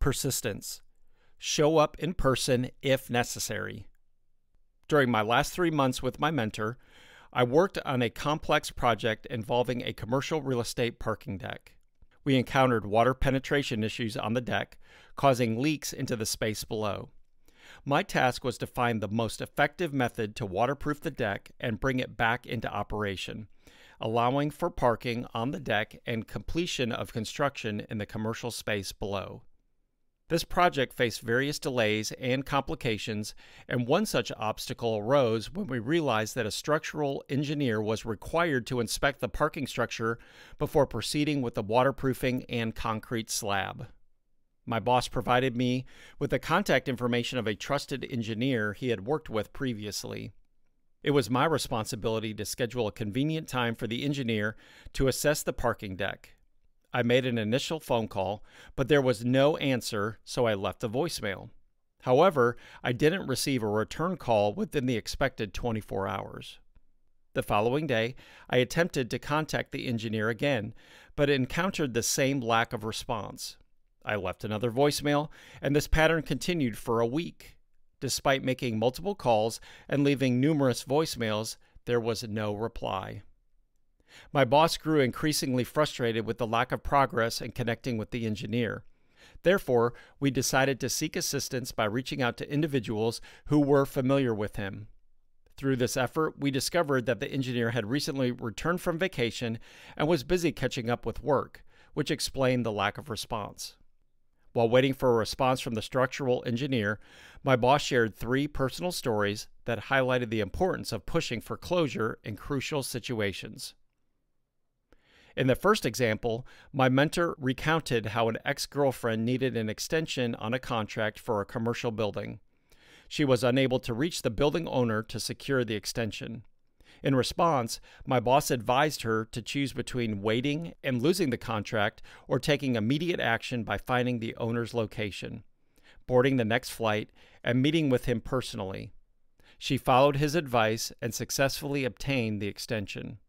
Persistence. Show up in person if necessary. During my last three months with my mentor, I worked on a complex project involving a commercial real estate parking deck. We encountered water penetration issues on the deck, causing leaks into the space below. My task was to find the most effective method to waterproof the deck and bring it back into operation, allowing for parking on the deck and completion of construction in the commercial space below. This project faced various delays and complications, and one such obstacle arose when we realized that a structural engineer was required to inspect the parking structure before proceeding with the waterproofing and concrete slab. My boss provided me with the contact information of a trusted engineer he had worked with previously. It was my responsibility to schedule a convenient time for the engineer to assess the parking deck. I made an initial phone call, but there was no answer, so I left a voicemail. However, I didn't receive a return call within the expected 24 hours. The following day, I attempted to contact the engineer again, but encountered the same lack of response. I left another voicemail, and this pattern continued for a week. Despite making multiple calls and leaving numerous voicemails, there was no reply. My boss grew increasingly frustrated with the lack of progress in connecting with the engineer. Therefore, we decided to seek assistance by reaching out to individuals who were familiar with him. Through this effort, we discovered that the engineer had recently returned from vacation and was busy catching up with work, which explained the lack of response. While waiting for a response from the structural engineer, my boss shared three personal stories that highlighted the importance of pushing for closure in crucial situations. In the first example, my mentor recounted how an ex girlfriend needed an extension on a contract for a commercial building. She was unable to reach the building owner to secure the extension. In response, my boss advised her to choose between waiting and losing the contract or taking immediate action by finding the owner's location, boarding the next flight, and meeting with him personally. She followed his advice and successfully obtained the extension.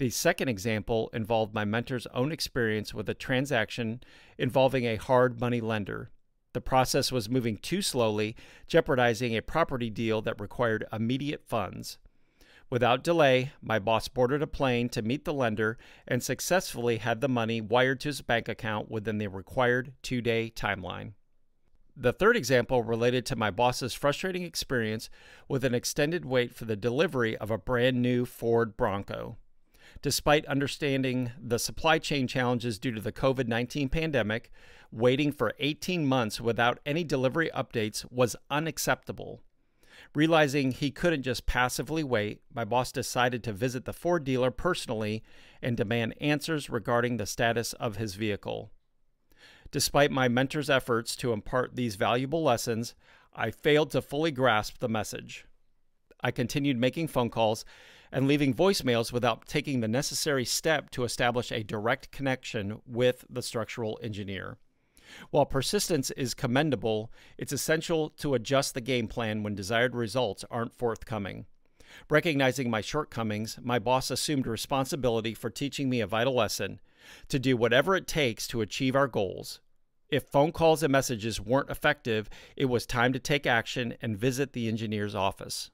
The second example involved my mentor's own experience with a transaction involving a hard money lender. The process was moving too slowly, jeopardizing a property deal that required immediate funds. Without delay, my boss boarded a plane to meet the lender and successfully had the money wired to his bank account within the required two day timeline. The third example related to my boss's frustrating experience with an extended wait for the delivery of a brand new Ford Bronco despite understanding the supply chain challenges due to the COVID 19 pandemic, waiting for 18 months without any delivery updates was unacceptable. Realizing he couldn't just passively wait, my boss decided to visit the Ford dealer personally and demand answers regarding the status of his vehicle. Despite my mentor's efforts to impart these valuable lessons, I failed to fully grasp the message. I continued making phone calls and leaving voicemails without taking the necessary step to establish a direct connection with the structural engineer. While persistence is commendable, it's essential to adjust the game plan when desired results aren't forthcoming. Recognizing my shortcomings, my boss assumed responsibility for teaching me a vital lesson to do whatever it takes to achieve our goals. If phone calls and messages weren't effective, it was time to take action and visit the engineer's office.